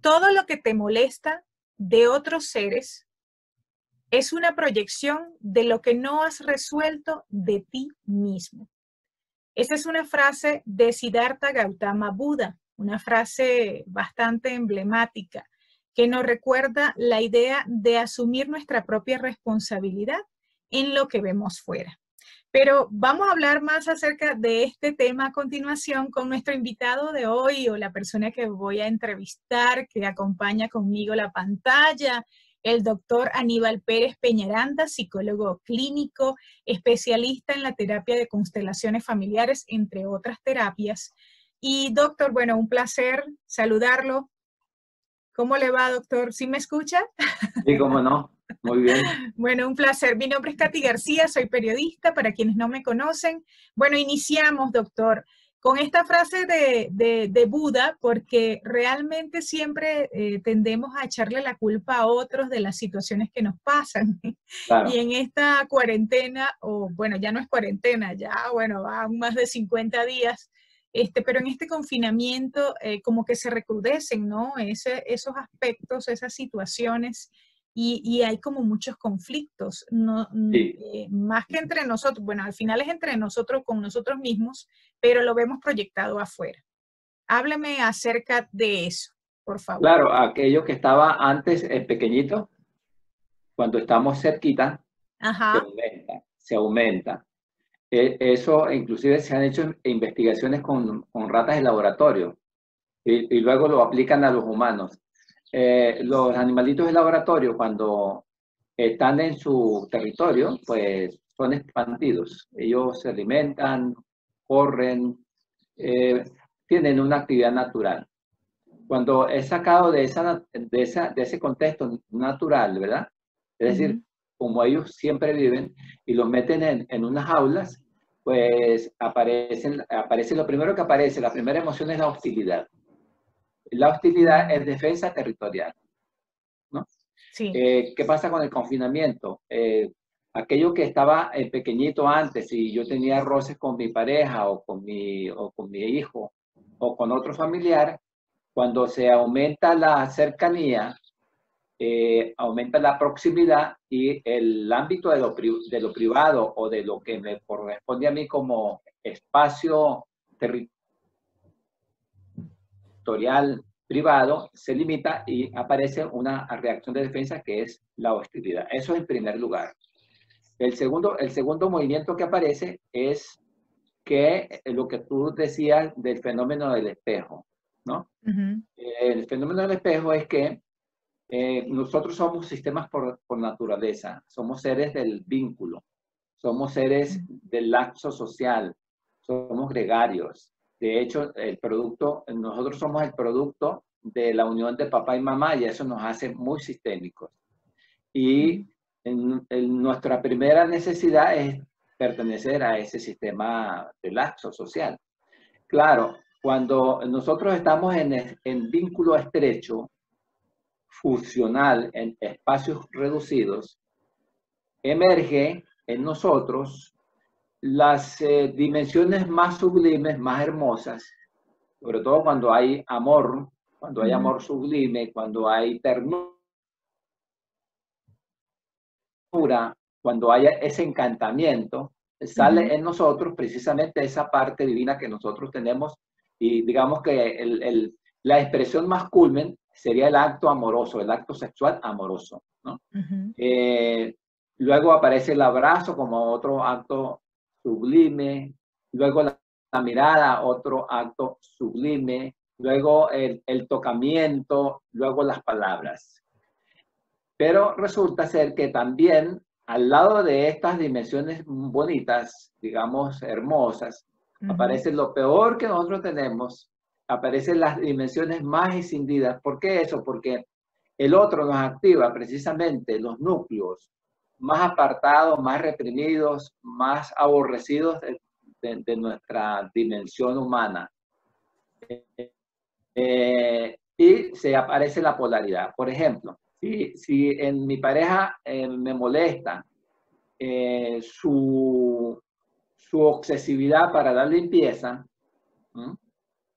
todo lo que te molesta de otros seres es una proyección de lo que no has resuelto de ti mismo. Esa es una frase de Siddhartha Gautama Buda, una frase bastante emblemática que nos recuerda la idea de asumir nuestra propia responsabilidad en lo que vemos fuera. Pero vamos a hablar más acerca de este tema a continuación con nuestro invitado de hoy o la persona que voy a entrevistar, que acompaña conmigo la pantalla, el doctor Aníbal Pérez Peñaranda, psicólogo clínico, especialista en la terapia de constelaciones familiares, entre otras terapias. Y doctor, bueno, un placer saludarlo. ¿Cómo le va, doctor? ¿Sí me escucha? Sí, cómo no. Muy bien. Bueno, un placer. Mi nombre es Katy García, soy periodista, para quienes no me conocen. Bueno, iniciamos, doctor, con esta frase de, Buda, porque realmente siempre eh, tendemos a echarle la culpa a otros de las situaciones que nos pasan. Y en esta cuarentena, o bueno, ya no es cuarentena, ya, bueno, van más de 50 días, este, pero en este confinamiento eh, como que se recrudecen, ¿no? esos aspectos, esas situaciones y, hay como muchos conflictos, no, eh, más que entre nosotros, bueno, al final es entre nosotros con nosotros mismos, pero lo vemos proyectado afuera. Hábleme acerca de eso, por favor. Claro, aquello que estaba antes eh, pequeñito, cuando estamos cerquita, se aumenta, se aumenta. E, eso, inclusive se han hecho investigaciones con, con ratas de laboratorio y, y, luego lo aplican a los humanos. Eh, los animalitos de laboratorio cuando están en su territorio, pues son expandidos. Ellos se alimentan, corren, eh, tienen una actividad natural. Cuando es sacado de, esa, de, esa, de ese contexto natural, ¿verdad? Es decir, como ellos siempre viven y los meten en, en unas jaulas, pues aparecen, aparece lo primero que aparece, la primera emoción es la hostilidad. La hostilidad es defensa territorial. ¿no? Sí. Eh, ¿Qué pasa con el confinamiento? Eh, aquello que estaba en pequeñito antes y yo tenía roces con mi pareja o con mi, o con mi hijo o con otro familiar, cuando se aumenta la cercanía, eh, aumenta la proximidad y el ámbito de lo, de lo, privado o de lo que me corresponde a mí como espacio territorial privado se limita y aparece una reacción de defensa que es la hostilidad. Eso en primer lugar. El segundo, el segundo movimiento que aparece es que lo que tú decías del fenómeno del espejo, ¿no? El fenómeno del espejo es que eh, nosotros somos sistemas por, por, naturaleza, somos seres del vínculo, somos seres del laxo social, somos gregarios, de hecho, el producto, nosotros somos el producto de la unión de papá y mamá y eso nos hace muy sistémicos. Y en, nuestra primera necesidad es pertenecer a ese sistema de lazo social. Claro, cuando nosotros estamos en, en vínculo estrecho, fusional, en espacios reducidos, emerge en nosotros las eh, dimensiones más sublimes, más hermosas, sobre todo cuando hay amor, cuando hay amor sublime, cuando hay ternura, cuando hay ese encantamiento, sale en nosotros precisamente esa parte divina que nosotros tenemos y digamos que el, la expresión más culmen sería el acto amoroso, el acto sexual amoroso. Eh, luego aparece el abrazo como otro acto sublime, luego la, mirada, otro acto sublime, luego el, el, tocamiento, luego las palabras. Pero resulta ser que también al lado de estas dimensiones bonitas, digamos hermosas, aparece lo peor que nosotros tenemos, aparecen las dimensiones más escindidas. ¿Por qué eso? Porque el otro nos activa precisamente los núcleos más apartados, más reprimidos, más aborrecidos de, nuestra dimensión humana. Eh, y se aparece la polaridad. Por ejemplo, si, si en mi pareja eh, me molesta eh, su, su obsesividad para dar limpieza,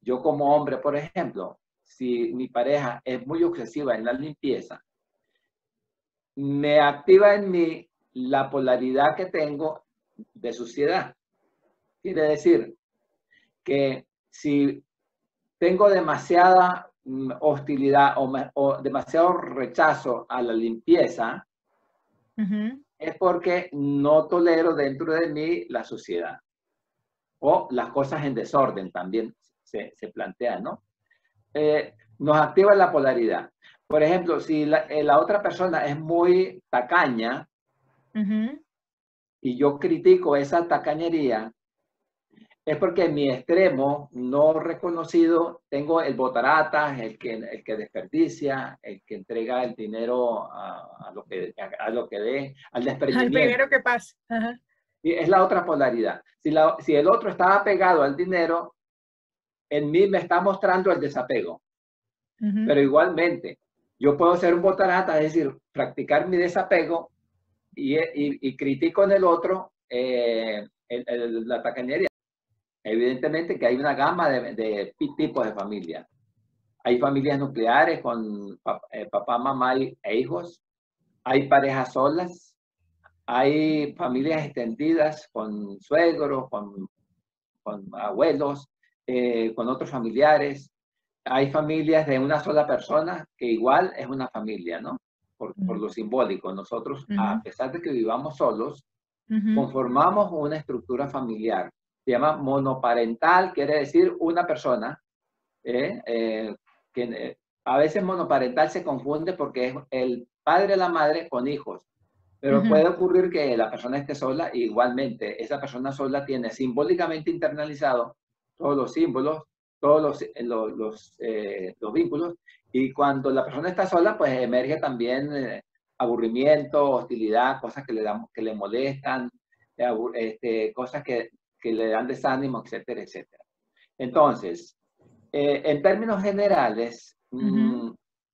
yo como hombre, por ejemplo, si mi pareja es muy obsesiva en la limpieza, me activa en mí la polaridad que tengo de suciedad. Quiere decir que si tengo demasiada mm, hostilidad o, demasiado rechazo a la limpieza, es porque no tolero dentro de mí la suciedad. O las cosas en desorden también se, se plantean, ¿no? Eh, nos activa la polaridad. Por ejemplo, si la, eh, otra persona es muy tacaña y yo critico esa tacañería, es porque en mi extremo no reconocido tengo el botarata, el que, el que desperdicia, el que entrega el dinero a, lo que a, lo que dé, al desprendimiento. Al primero que pasa. Y es la otra polaridad. Si, la, si el otro está apegado al dinero, en mí me está mostrando el desapego. Pero igualmente, yo puedo ser un botarata, es decir, practicar mi desapego y, y, critico en el otro eh, la tacañería. Evidentemente que hay una gama de, de tipos de familias. Hay familias nucleares con eh, papá, mamá e hijos. Hay parejas solas. Hay familias extendidas con suegros, con, con abuelos, eh, con otros familiares. Hay familias de una sola persona que igual es una familia, ¿no? Por, por lo simbólico. Nosotros, a pesar de que vivamos solos, conformamos una estructura familiar se llama monoparental, quiere decir una persona, ¿eh? Eh, que eh, a veces monoparental se confunde porque es el padre o la madre con hijos, pero puede ocurrir que la persona esté sola y igualmente esa persona sola tiene simbólicamente internalizado todos los símbolos, todos los, los, los, vínculos, y cuando la persona está sola, pues emerge también aburrimiento, hostilidad, cosas que le, dan, que le molestan, este, cosas que que le dan desánimo, etcétera, etcétera. Entonces, eh, en términos generales, mm,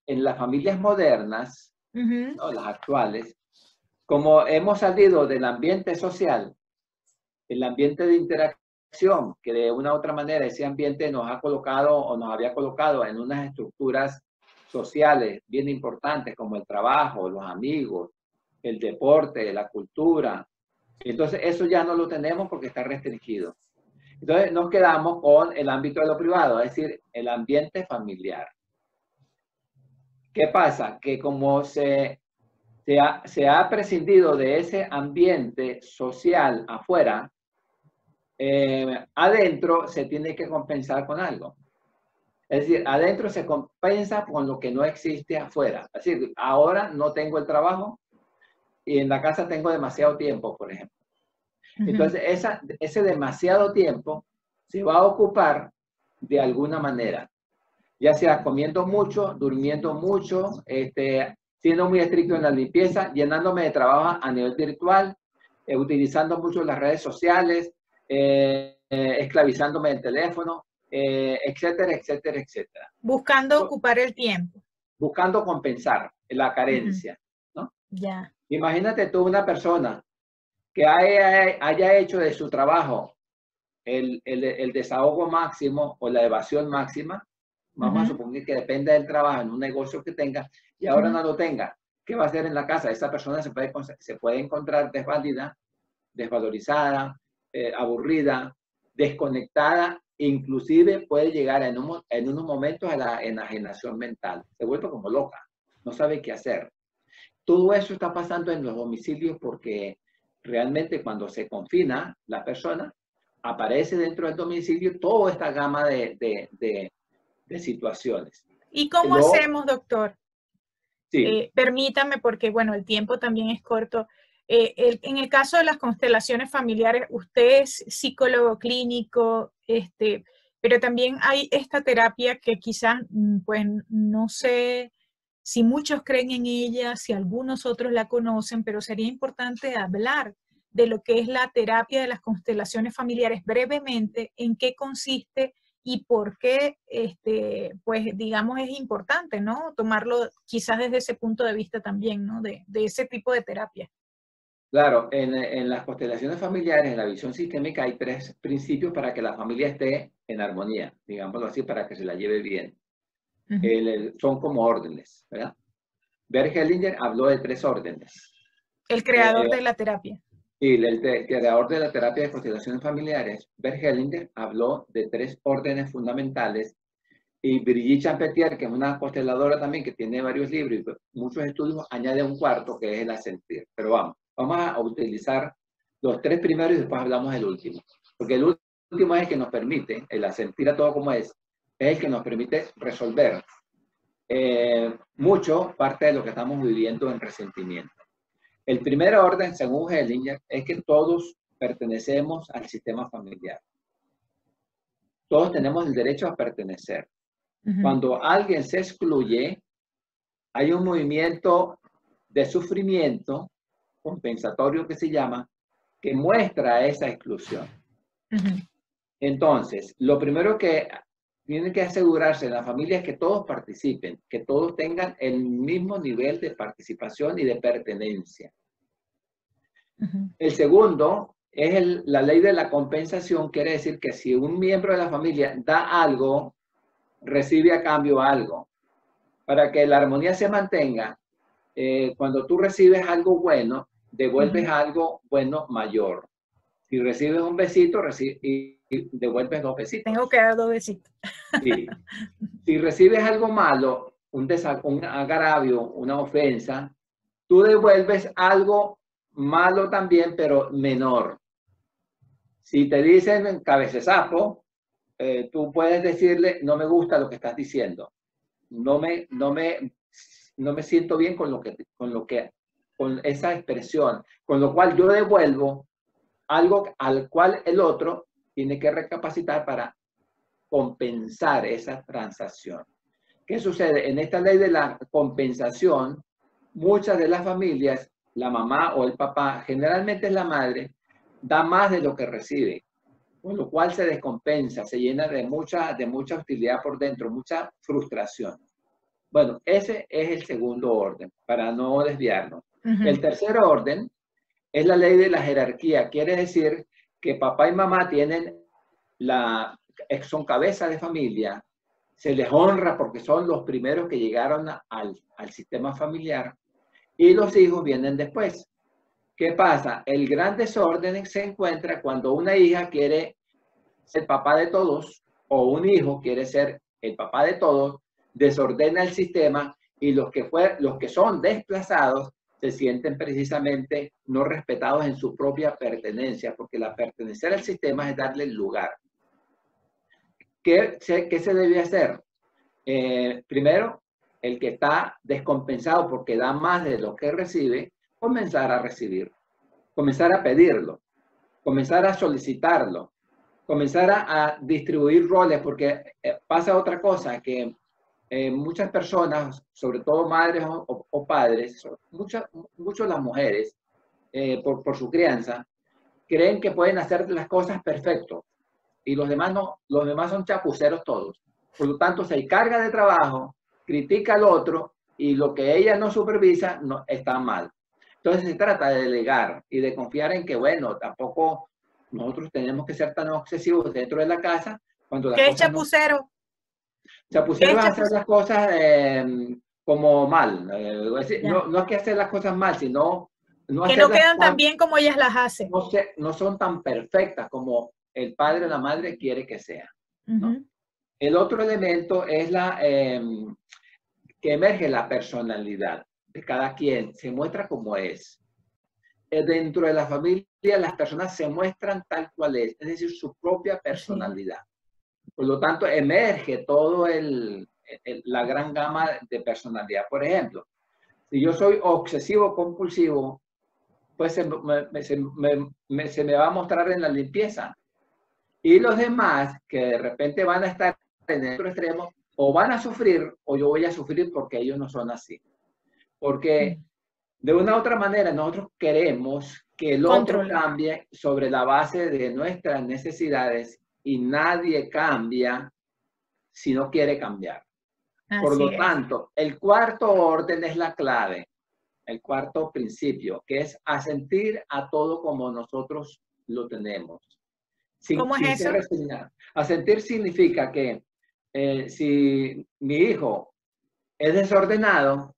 en las familias modernas, las actuales, como hemos salido del ambiente social, el ambiente de interacción, que de una u otra manera ese ambiente nos ha colocado o nos había colocado en unas estructuras sociales bien importantes como el trabajo, los amigos, el deporte, la cultura, entonces, eso ya no lo tenemos porque está restringido. Entonces, nos quedamos con el ámbito de lo privado, es decir, el ambiente familiar. ¿Qué pasa? Que como se, se, ha, se ha prescindido de ese ambiente social afuera, eh, adentro se tiene que compensar con algo. Es decir, adentro se compensa con lo que no existe afuera. Es decir, ahora no tengo el trabajo, y en la casa tengo demasiado tiempo, por ejemplo. Entonces, esa, ese demasiado tiempo se va a ocupar de alguna manera, ya sea comiendo mucho, durmiendo mucho, este, siendo muy estricto en la limpieza, llenándome de trabajo a nivel virtual, eh, utilizando mucho las redes sociales, eh, eh, esclavizándome el teléfono, etcétera, etcétera, etcétera. Buscando ocupar el tiempo. Buscando compensar la carencia, ¿no? Ya. Imagínate tú una persona que haya, hecho de su trabajo el, desahogo máximo o la evasión máxima, vamos a suponer que depende del trabajo en un negocio que tenga y ahora no lo tenga, ¿qué va a hacer en la casa? Esa persona se puede, se puede encontrar desvalida, desvalorizada, eh, aburrida, desconectada, inclusive puede llegar en, en unos momentos a la enajenación mental, se vuelve como loca, no sabe qué hacer. Todo eso está pasando en los domicilios porque realmente cuando se confina la persona, aparece dentro del domicilio toda esta gama de, situaciones. ¿Y cómo hacemos, doctor? Sí. Eh, permítame, porque bueno, el tiempo también es corto. Eh, en el caso de las constelaciones familiares, usted es psicólogo clínico, este, pero también hay esta terapia que quizás, mm, pues, no sé si muchos creen en ella, si algunos otros la conocen, pero sería importante hablar de lo que es la terapia de las constelaciones familiares brevemente, en qué consiste y por qué, este, pues digamos, es importante, ¿no? Tomarlo quizás desde ese punto de vista también, ¿no? De, ese tipo de terapia. Claro, en, en, las constelaciones familiares, en la visión sistémica, hay tres principios para que la familia esté en armonía, digámoslo así, para que se la lleve bien. son como órdenes, ¿verdad? Bert Hellinger habló de tres órdenes. El creador eh, de la terapia. Sí, el, creador de la terapia de constelaciones familiares, Bert Hellinger, habló de tres órdenes fundamentales y Brigitte Champetier, que es una consteladora también que tiene varios libros y muchos estudios, añade un cuarto que es el asentir. Pero vamos, vamos a utilizar los tres primeros y después hablamos del último. Porque el último es el que nos permite, el asentir a todo como es, es el que nos permite resolver eh, mucho parte de lo que estamos viviendo en resentimiento. El primer orden, según Hellinger, es que todos pertenecemos al sistema familiar. Todos tenemos el derecho a pertenecer. Cuando alguien se excluye, hay un movimiento de sufrimiento compensatorio que se llama, que muestra esa exclusión. Entonces, lo primero que tiene que asegurarse en la familia es que todos participen, que todos tengan el mismo nivel de participación y de pertenencia. El segundo es la ley de la compensación, quiere decir que si un miembro de la familia da algo, recibe a cambio algo. Para que la armonía se mantenga, eh, cuando tú recibes algo bueno, devuelves algo bueno mayor. Si recibes un besito, y devuelves dos besitos. Tengo que dar dos besitos. Si recibes algo malo, un, un agravio, una ofensa, tú devuelves algo malo también, pero menor. Si te dicen cabecezapo, eh, tú puedes decirle, no me gusta lo que estás diciendo, no me, no me, no me siento bien con lo que, con lo que, con esa expresión, con lo cual yo devuelvo algo al cual el otro tiene que recapacitar para compensar esa transacción. ¿Qué sucede? En esta ley de la compensación, muchas de las familias, la mamá o el papá, generalmente es la madre, da más de lo que recibe con lo cual se descompensa, se llena de mucha, de mucha hostilidad por dentro, mucha frustración. Bueno, ese es el segundo orden, para no desviarnos. El tercer orden es la ley de la jerarquía. Quiere decir que papá y mamá tienen la, son cabeza de familia, se les honra porque son los primeros que llegaron al, al sistema familiar y los hijos vienen después. ¿Qué pasa? El gran desorden se encuentra cuando una hija quiere ser papá de todos o un hijo quiere ser el papá de todos, desordena el sistema y los que, fue, los que son desplazados se sienten precisamente no respetados en su propia pertenencia, porque la pertenecer al sistema es darle el lugar. ¿Qué se, qué se debe hacer? Eh, primero, el que está descompensado porque da más de lo que recibe, comenzar a recibir, comenzar a pedirlo, comenzar a solicitarlo, comenzar a, distribuir roles, porque eh, pasa otra cosa, que eh, muchas personas, sobre todo madres o, padres, muchas, muchas las mujeres, eh, por, por, su crianza, creen que pueden hacer las cosas perfecto y los demás no, los demás son chapuceros todos. Por lo tanto, se carga de trabajo, critica al otro y lo que ella no supervisa no, está mal. Entonces se trata de delegar y de confiar en que, bueno, tampoco nosotros tenemos que ser tan obsesivos dentro de la casa cuando ¿Qué es chapucero? Chapucero es hacer las cosas em, como mal. Eh, no, no, es que hacer las cosas mal, sino... No que no quedan tan bien como ellas las hacen. No, no son tan perfectas como el padre o la madre quiere que sean. El otro elemento es la em, que emerge la personalidad de cada quien, se muestra como es. Eh, dentro de la familia las personas se muestran tal cual es, es decir, su propia personalidad. Por lo tanto, emerge todo el, la gran gama de personalidad. Por ejemplo, si yo soy obsesivo compulsivo, pues se me, se me, se me va a mostrar en la limpieza. Y los demás que de repente van a estar en el otro extremo, o van a sufrir o yo voy a sufrir porque ellos no son así. Porque de una u otra manera nosotros queremos que el otro cambie sobre la base de nuestras necesidades y nadie cambia si no quiere cambiar. Por lo tanto, el cuarto orden es la clave, el cuarto principio, que es asentir a todo como nosotros lo tenemos. ¿Cómo es eso? Asentir significa que eh, si mi hijo es desordenado,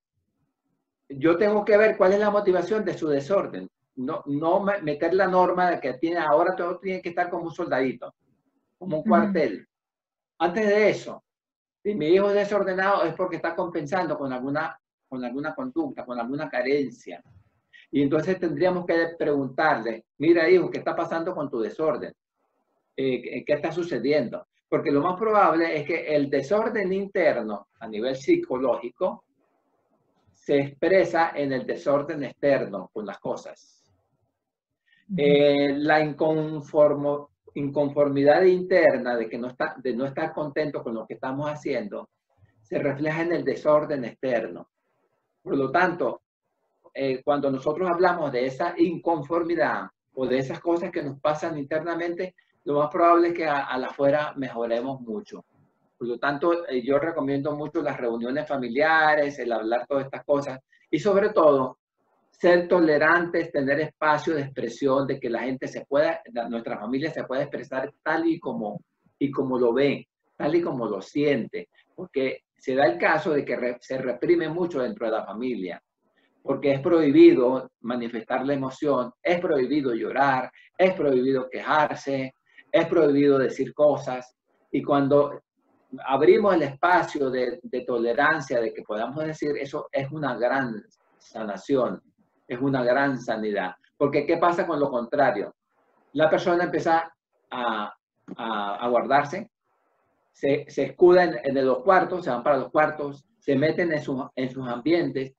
yo tengo que ver cuál es la motivación de su desorden. No, no meter la norma de que tiene, ahora todo tiene que estar como un soldadito, como un cuartel. Antes de eso, si mi hijo es desordenado es porque está compensando con alguna, con alguna conducta, con alguna carencia. Y entonces tendríamos que preguntarle, mira hijo, ¿qué está pasando con tu desorden? Eh, ¿Qué está sucediendo? Porque lo más probable es que el desorden interno a nivel psicológico se expresa en el desorden externo con las cosas. Eh, la inconformo, inconformidad interna de, que no está, de no estar contento con lo que estamos haciendo se refleja en el desorden externo. Por lo tanto, eh, cuando nosotros hablamos de esa inconformidad o de esas cosas que nos pasan internamente, lo más probable es que a, la afuera mejoremos mucho. Por lo tanto, eh, yo recomiendo mucho las reuniones familiares, el hablar todas estas cosas y sobre todo ser tolerantes, tener espacio de expresión, de que la gente se pueda, nuestra familia se pueda expresar tal y como, y como lo ve, tal y como lo siente, porque se da el caso de que se reprime mucho dentro de la familia, porque es prohibido manifestar la emoción, es prohibido llorar, es prohibido quejarse, es prohibido decir cosas, y cuando abrimos el espacio de, de tolerancia, de que podamos decir eso, es una gran sanación es una gran sanidad. Porque ¿qué pasa con lo contrario? La persona empieza a, a, guardarse, se, se escuda en, los cuartos, se van para los cuartos, se meten en, en sus ambientes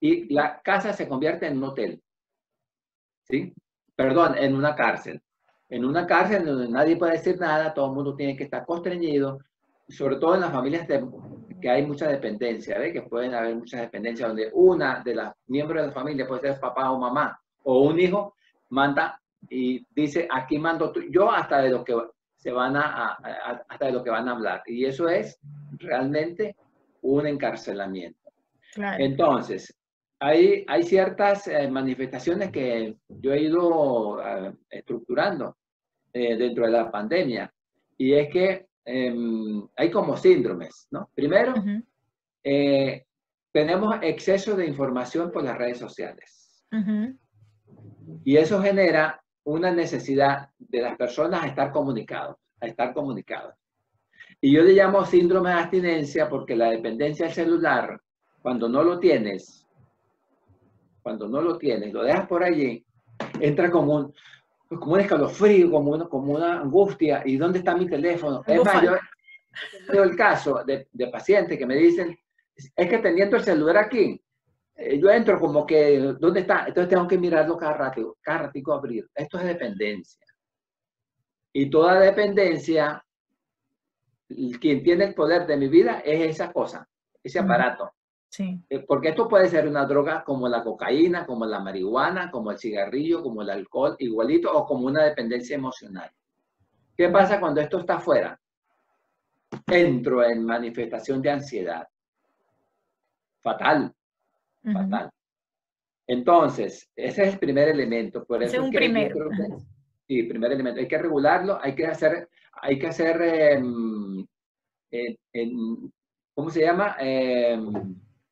y, la casa se convierte en un hotel. ¿Sí? Perdón, en una cárcel. En una cárcel donde nadie puede decir nada, todo el mundo tiene que estar constreñido, sobre todo en las familias de, que hay mucha dependencia, ¿ve? que pueden haber muchas dependencias donde una de las miembros de la familia puede ser papá o mamá o un hijo manda y dice aquí mando yo hasta de lo que se van a, hasta de lo que van a hablar y eso es realmente un encarcelamiento. Entonces, hay, hay ciertas eh, manifestaciones que yo he ido eh, estructurando eh, dentro de la pandemia y es que Em, hay como síndromes, ¿no? Primero, eh, tenemos exceso de información por las redes sociales. Y eso genera una necesidad de las personas a estar comunicados, a estar comunicados. Y yo le llamo síndrome de abstinencia porque la dependencia del celular, cuando no lo tienes, cuando no lo tienes, lo dejas por allí, entra como un, como un escalofrío, como una, como una angustia, ¿y dónde está mi teléfono? Es más, yo he el caso de, de, pacientes que me dicen, es que teniendo el celular aquí, eh, yo entro como que, ¿dónde está? Entonces tengo que mirarlo cada rato, cada ratico abrir. Esto es dependencia. Y toda dependencia, quien tiene el poder de mi vida es esa cosa, ese aparato. Sí. Eh, porque esto puede ser una droga como la cocaína, como la marihuana, como el cigarrillo, como el alcohol, igualito, o como una dependencia emocional. ¿Qué pasa cuando esto está afuera? Entro en manifestación de ansiedad. Fatal. Fatal. Entonces, ese es el primer elemento. Por eso es un primer. sí, primer elemento. Hay que regularlo, hay que hacer, hay que hacer, em, ¿cómo se llama?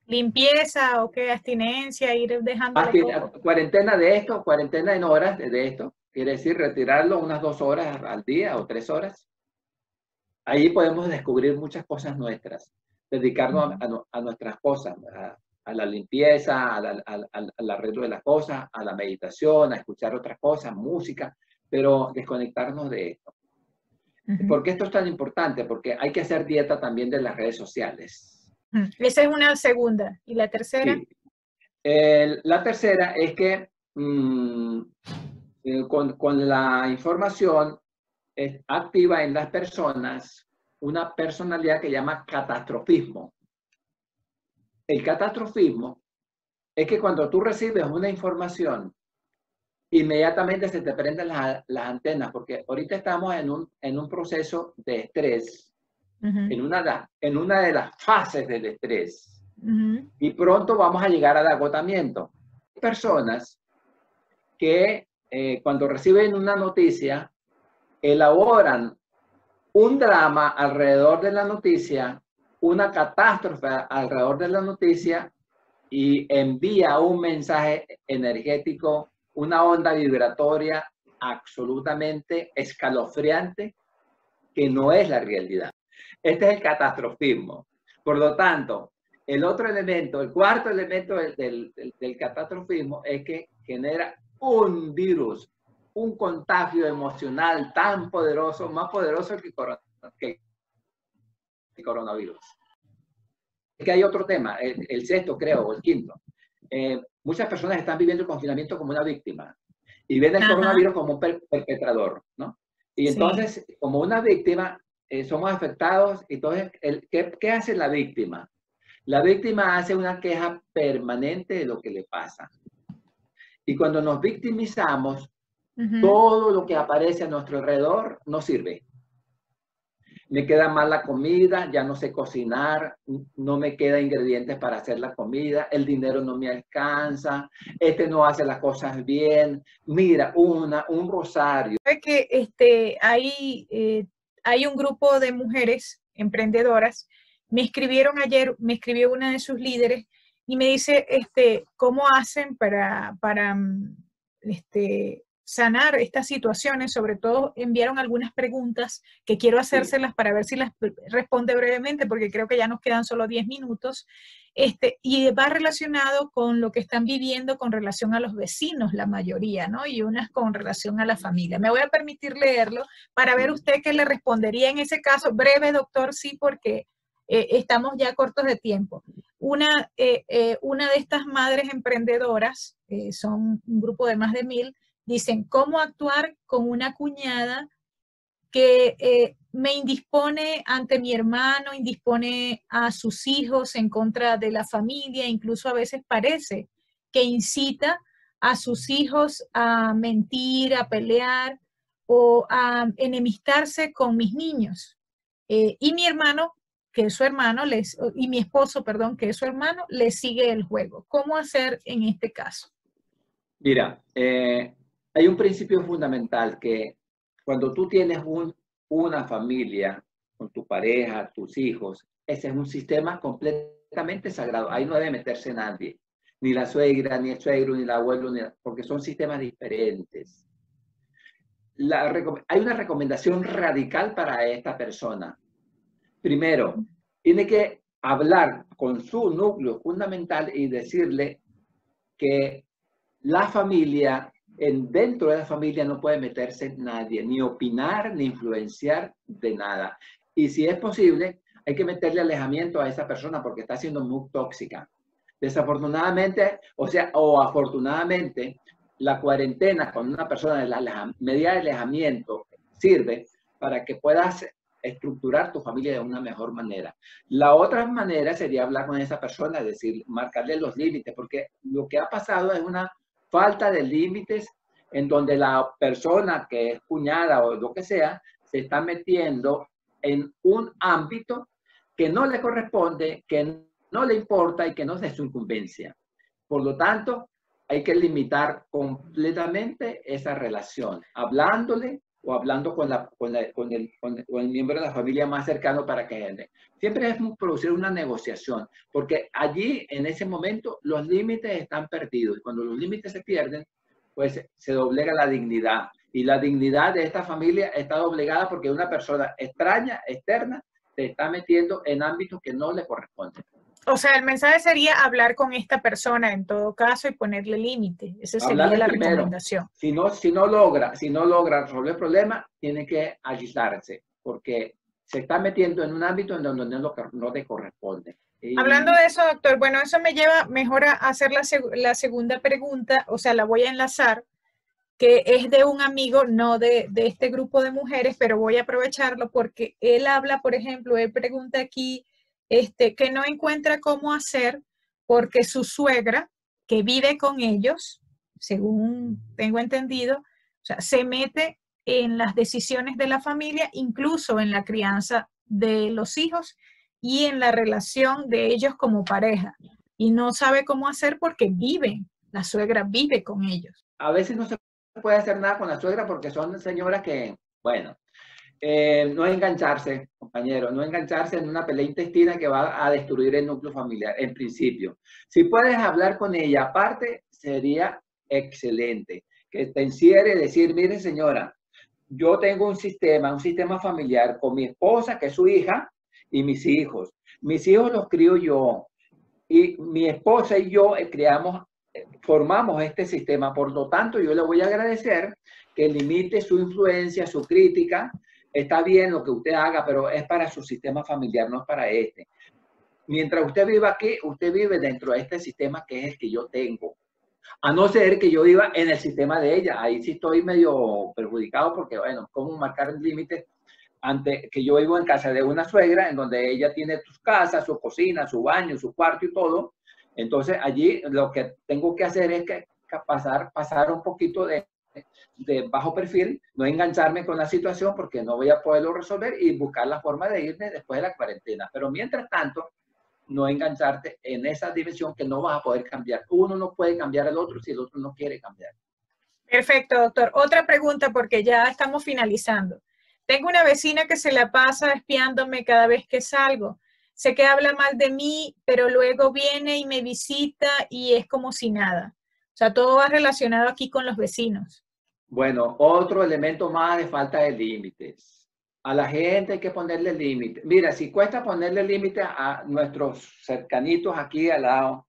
Limpieza o qué abstinencia, ir dejando. cuarentena de esto, cuarentena en horas de, esto, quiere decir retirarlo unas dos horas al día o tres horas. Ahí podemos descubrir muchas cosas nuestras, dedicarnos a, nuestras cosas, a, la limpieza, al arreglo de las cosas, a la meditación, a escuchar otras cosas, música, pero desconectarnos de esto. ¿Por qué esto es tan importante? Porque hay que hacer dieta también de las redes sociales esa es una segunda. ¿Y la tercera? la tercera es que mm, eh, con, la información activa en las personas una personalidad que llama catastrofismo. El catastrofismo es que cuando tú recibes una información, inmediatamente se te prenden las, antenas, porque ahorita estamos en un, en un proceso de estrés en, una, en una de las fases del estrés. Y pronto vamos a llegar al agotamiento. Personas que eh, cuando reciben una noticia, elaboran un drama alrededor de la noticia, una catástrofe alrededor de la noticia y envía un mensaje energético, una onda vibratoria absolutamente escalofriante que no es la realidad. Este es el catastrofismo. Por lo tanto, el otro elemento, el cuarto elemento del, del, catastrofismo es que genera un virus, un contagio emocional tan poderoso, más poderoso que, que el coronavirus. Es que hay otro tema, el, sexto creo, o el quinto. Eh, muchas personas están viviendo el confinamiento como una víctima y ven el coronavirus como un perpetrador, ¿no? Y entonces, como una víctima, eh, somos afectados. Entonces, el, ¿qué, ¿qué hace la víctima? La víctima hace una queja permanente de lo que le pasa. Y cuando nos victimizamos, todo lo que aparece a nuestro alrededor no sirve. Me queda mal la comida, ya no sé cocinar, no me queda ingredientes para hacer la comida, el dinero no me alcanza, este no hace las cosas bien. Mira, una, un rosario. Es que este, hay, eh, hay un grupo de mujeres emprendedoras. Me escribieron ayer, me escribió una de sus líderes y me dice, este, ¿cómo hacen para, para mm, este, sanar estas situaciones? Sobre todo enviaron algunas preguntas que quiero hacérselas para ver si las responde brevemente, porque creo que ya nos quedan solo 10 minutos. Este, y va relacionado con lo que están viviendo con relación a los vecinos, la mayoría, ¿no? Y unas con relación a la familia. Me voy a permitir leerlo para ver usted qué le respondería en ese caso. Breve, doctor, sí, porque eh, estamos ya cortos de tiempo. Una, eh, eh, una de estas madres emprendedoras, son un grupo de más de mil, dicen, ¿cómo actuar con una cuñada que me indispone ante mi hermano, indispone a sus hijos en contra de la familia, incluso a veces parece que incita a sus hijos a mentir, a pelear o a enemistarse con mis niños. y mi hermano que es su hermano, y mi esposo, perdón, que es su hermano, le sigue el juego. ¿Cómo hacer en este caso? Mira, eh, hay un principio fundamental que cuando tú tienes una familia con tu pareja, tus hijos, ese es un sistema completamente sagrado. Ahí no debe meterse nadie, ni la suegra, ni el suegro, ni el abuelo, porque son sistemas diferentes. hay una recomendación radical para esta persona. Primero, tiene que hablar con su núcleo fundamental y decirle que la familia, en, dentro de la familia no puede meterse nadie, ni opinar, ni influenciar de nada. Y si es posible, hay que meterle alejamiento a esa persona porque está siendo muy tóxica. Desafortunadamente, o sea, o afortunadamente, la cuarentena con una persona de la medida de alejamiento sirve para que puedas estructurar tu familia de una mejor manera. La otra manera sería hablar con esa persona, decir, marcarle los límites, porque lo que ha pasado es una falta de límites en donde la persona que es cuñada o lo que sea, se está metiendo en un ámbito que no le corresponde, que no le importa y que no es de su incumbencia. Por lo tanto, hay que limitar completamente esa relación, hablándole o hablando con, la, con, con, el, con, el, miembro de la familia más cercano para que gente. Siempre es producir una negociación, porque allí, en ese momento, los límites están perdidos. Cuando los límites se pierden, pues se doblega la dignidad. Y la dignidad de esta familia está doblegada porque una persona extraña, externa, se está metiendo en ámbitos que no le corresponden. O sea, el mensaje sería hablar con esta persona en todo caso y ponerle límite. Esa sería la recomendación. Si no, si no logra, si no logra resolver el problema, tiene que agitarse, porque se está metiendo en un ámbito en donde no, no te corresponde. Hablando de eso, doctor, bueno, eso me lleva mejor a hacer la, la, segunda pregunta, o sea, la voy a enlazar, que es de un amigo, no de, de este grupo de mujeres, pero voy a aprovecharlo porque él habla, por ejemplo, él pregunta aquí este, que no encuentra cómo hacer porque su suegra, que vive con ellos, según tengo entendido, se mete en las decisiones de la familia, incluso en la crianza de los hijos y en la relación de ellos como pareja. Y no sabe cómo hacer porque viven, la suegra vive con ellos. A veces no se puede hacer nada con la suegra porque son señoras que, bueno, eh, no engancharse, compañero, no engancharse en una pelea intestina que va a destruir el núcleo familiar, en principio. Si puedes hablar con ella, aparte, sería excelente. Que te encierre decir, mire señora, yo tengo un sistema, un sistema familiar con mi esposa, que es su hija, y mis hijos. Mis hijos los crío yo. Y mi esposa y yo eh, criamos, eh, formamos este sistema. Por lo tanto, yo le voy a agradecer que limite su influencia, su crítica, está bien lo que usted haga, pero es para su sistema familiar, no es para este. Mientras usted viva aquí, usted vive dentro de este sistema que es el que yo tengo. A no ser que yo viva en el sistema de ella. Ahí sí estoy medio perjudicado porque, bueno, ¿cómo marcar el límite? Ante que yo vivo en casa de una suegra, en donde ella tiene sus casas, su cocina, su baño, su cuarto y todo. Entonces allí lo que tengo que hacer es que pasar, pasar un poquito de de bajo perfil, no engancharme con la situación porque no voy a poderlo resolver y buscar la forma de irme después de la cuarentena. Pero mientras tanto, no engancharte en esa dimensión que no vas a poder cambiar. Uno no puede cambiar al otro si el otro no quiere cambiar. Perfecto, doctor. Otra pregunta porque ya estamos finalizando. Tengo una vecina que se la pasa espiándome cada vez que salgo. Sé que habla mal de mí, pero luego viene y me visita y es como si nada. O sea, todo va relacionado aquí con los vecinos. Bueno, otro elemento más de falta de límites. A la gente hay que ponerle límites. Mira, si cuesta ponerle límites a nuestros cercanitos aquí al lado,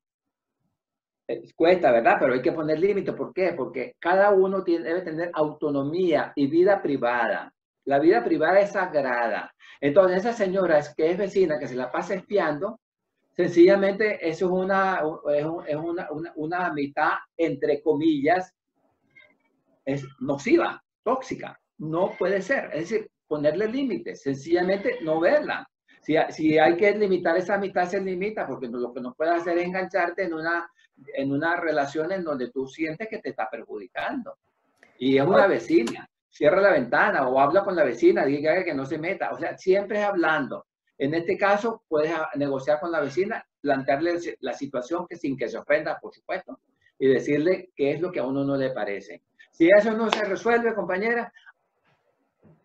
eh, cuesta, ¿verdad? Pero hay que poner límites. ¿Por qué? Porque cada uno tiene, debe tener autonomía y vida privada. La vida privada es sagrada. Entonces, esa señora que es vecina, que se la pasa espiando, sencillamente eso es una, es una, una, una mitad, entre comillas, es nociva, tóxica. No puede ser. Es decir, ponerle límites, sencillamente no verla. Si, si, hay que limitar esa amistad, se limita, porque lo que no puede hacer es engancharte en una, en una relación en donde tú sientes que te está perjudicando. Y es una vecina. Cierra la ventana o habla con la vecina, diga que no se meta. O sea, siempre es hablando. En este caso, puedes negociar con la vecina, plantearle la situación que sin que se ofenda, por supuesto, y decirle qué es lo que a uno no le parece. Si eso no se resuelve, compañera,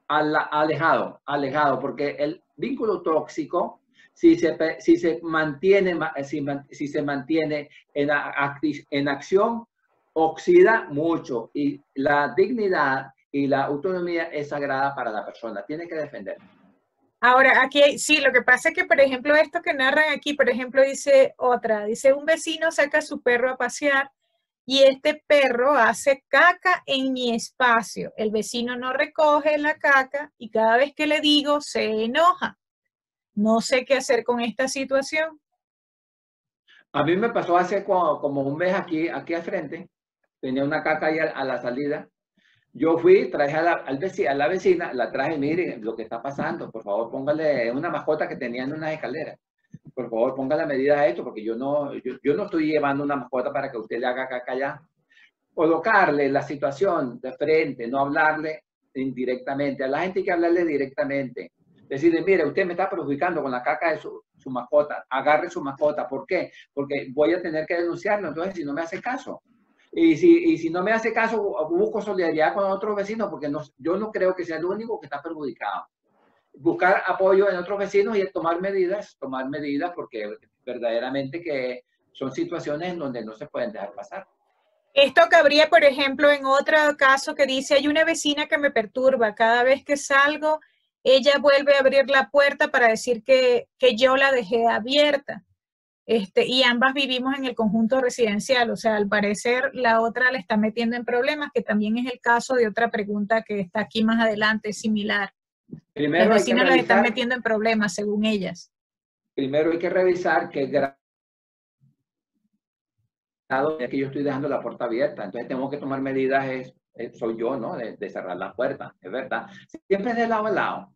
alejado, alejado, porque el vínculo tóxico, si se, si se mantiene, si, se mantiene en, en acción, oxida mucho y la dignidad y la autonomía es sagrada para la persona. Tiene que defender. Ahora, aquí sí, lo que pasa es que, por ejemplo, esto que narran aquí, por ejemplo, dice otra, dice un vecino saca a su perro a pasear y este perro hace caca en mi espacio. El vecino no recoge la caca y cada vez que le digo se enoja. No sé qué hacer con esta situación. A mí me pasó hace como, un mes aquí, aquí al frente. Tenía una caca ahí a, la salida. Yo fui, traje a la, al vecina, la vecina, la traje, miren lo que está pasando. Por favor, póngale una mascota que tenía en unas escaleras por favor ponga la medida a esto, porque yo no, yo, no estoy llevando una mascota para que usted le haga caca allá. Colocarle la situación de frente, no hablarle indirectamente. A la gente hay que hablarle directamente. Decirle, mire, usted me está perjudicando con la caca de su, su mascota. Agarre su mascota. ¿Por qué? Porque voy a tener que denunciarlo. Entonces, si no me hace caso. Y si, y si no me hace caso, busco solidaridad con otros vecinos, porque no, yo no creo que sea el único que está perjudicado buscar apoyo en otros vecinos y tomar medidas, tomar medidas porque verdaderamente que son situaciones donde no se pueden dejar pasar. Esto cabría, por ejemplo, en otro caso que dice, hay una vecina que me perturba, cada vez que salgo, ella vuelve a abrir la puerta para decir que, que yo la dejé abierta. Este, y ambas vivimos en el conjunto residencial, o sea, al parecer la otra le está metiendo en problemas, que también es el caso de otra pregunta que está aquí más adelante, similar. Primero Los vecinos las están metiendo en problemas, según ellas. Primero hay que revisar qué grado es que yo estoy dejando la puerta abierta. Entonces tengo que tomar medidas, es, soy yo, ¿no? De, cerrar la puerta, es verdad. Siempre es de lado a lado.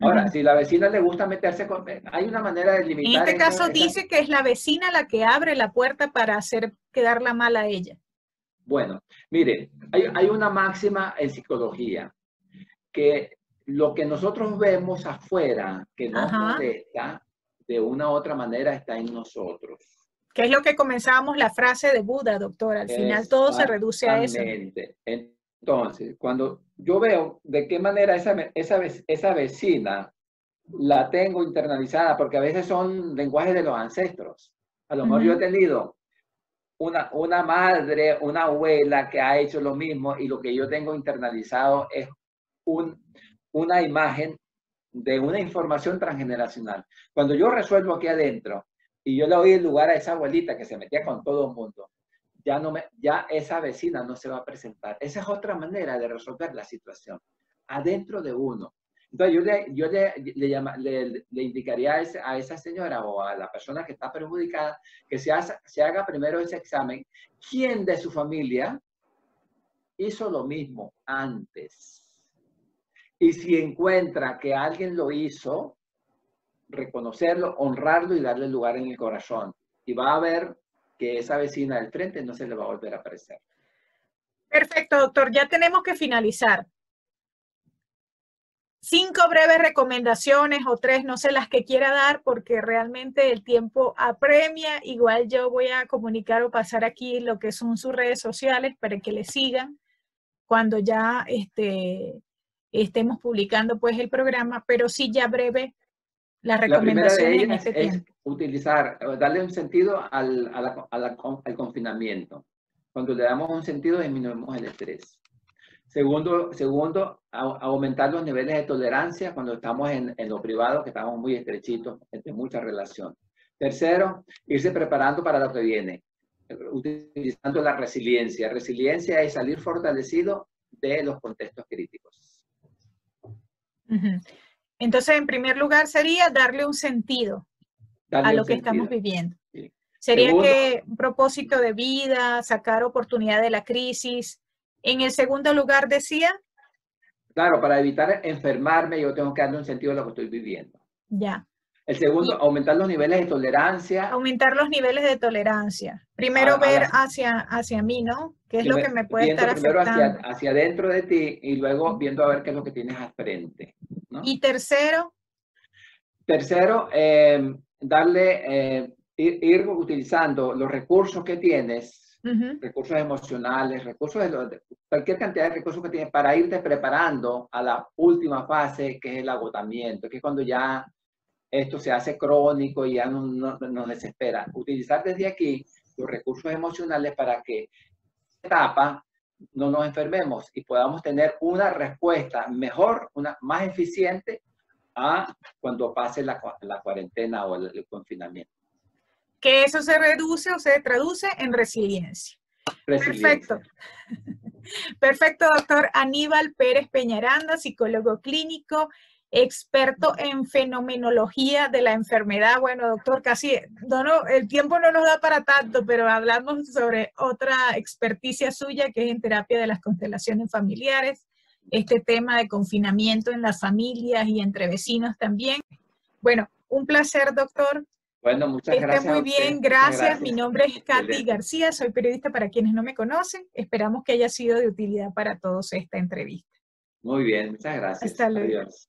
Ahora, si la vecina le gusta meterse con... Hay una manera de limitar... En este caso dice que es la vecina la que abre la puerta para hacer quedarla mal a ella. Bueno, mire, hay, hay una máxima en psicología que lo que nosotros vemos afuera, que nos molesta, de una u otra manera está en nosotros. ¿Qué es lo que comenzábamos la frase de Buda, doctor? Al final todo se reduce a eso. Entonces, cuando yo veo de qué manera esa, esa, esa vecina la tengo internalizada, porque a veces son lenguajes de los ancestros. A lo mejor yo he tenido una, una madre, una abuela que ha hecho lo mismo y lo que yo tengo internalizado es un, una imagen de una información transgeneracional. Cuando yo resuelvo aquí adentro y yo le doy el lugar a esa abuelita que se metía con todo el mundo, ya, no me, ya esa vecina no se va a presentar. Esa es otra manera de resolver la situación, adentro de uno. Entonces yo le, yo le, le, indicaría a, ese, a, esa señora o a la persona que está perjudicada que se, se haga primero ese examen. ¿Quién de su familia hizo lo mismo antes? Y si encuentra que alguien lo hizo, reconocerlo, honrarlo y darle lugar en el corazón. Y va a ver que esa vecina del frente no se le va a volver a aparecer. Perfecto, doctor. Ya tenemos que finalizar cinco breves recomendaciones o tres, no sé las que quiera dar porque realmente el tiempo apremia. Igual yo voy a comunicar o pasar aquí lo que son sus redes sociales para que le sigan cuando ya este, estemos publicando pues el programa, pero sí ya breve las recomendaciones en este es Utilizar, darle un sentido al, al confinamiento. Cuando le damos un sentido disminuimos el estrés. Segundo, segundo aumentar los niveles de tolerancia cuando estamos en, en lo privado, que estamos muy estrechitos, entre mucha relación. Tercero, irse preparando para lo que viene, utilizando la resiliencia. Resiliencia es salir fortalecido de los contextos críticos. Entonces, en primer lugar, sería darle un sentido a lo que estamos viviendo. Sería que un propósito de vida, sacar oportunidad de la crisis, en el segundo lugar decía. Claro, para evitar enfermarme yo tengo que darle un sentido a lo que estoy viviendo. Ya. El segundo, aumentar los niveles de tolerancia. Aumentar los niveles de tolerancia. Primero ver hacia, hacia mí, ¿no? ¿Qué es lo que me puede estar primero Hacia, hacia adentro de ti y luego viendo a ver qué es lo que tienes al frente. Y tercero. Tercero, eh, darle, eh, ir, utilizando los recursos que tienes recursos emocionales, recursos de, cualquier cantidad de recursos que tienes para irte preparando a la última fase, que es el agotamiento, que es cuando ya esto se hace crónico y ya nos no, desespera. Utilizar desde aquí los recursos emocionales para que etapa no nos enfermemos y podamos tener una respuesta mejor, una más eficiente a cuando pase la, la cuarentena o el confinamiento que eso se reduce o se traduce en resiliencia. Perfecto. Perfecto, doctor Aníbal Pérez Peñaranda, psicólogo clínico, experto en fenomenología de la enfermedad. Bueno, doctor, casi no, no, el tiempo no nos da para tanto, pero hablamos sobre otra experticia suya que es en terapia de las constelaciones familiares, este tema de confinamiento en las familias y entre vecinos también. Bueno, un placer, doctor. Bueno, muchas gracias. muy bien, gracias. Mi nombre es Katy García, soy periodista para quienes no me conocen. Esperamos que haya sido de utilidad para todos esta entrevista. Muy bien, muchas gracias. Hasta luego. Adiós.